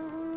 Mm-hmm.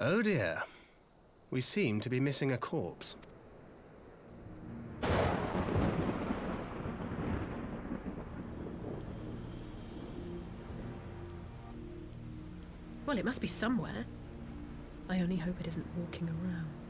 Oh dear. We seem to be missing a corpse. Well, it must be somewhere. I only hope it isn't walking around.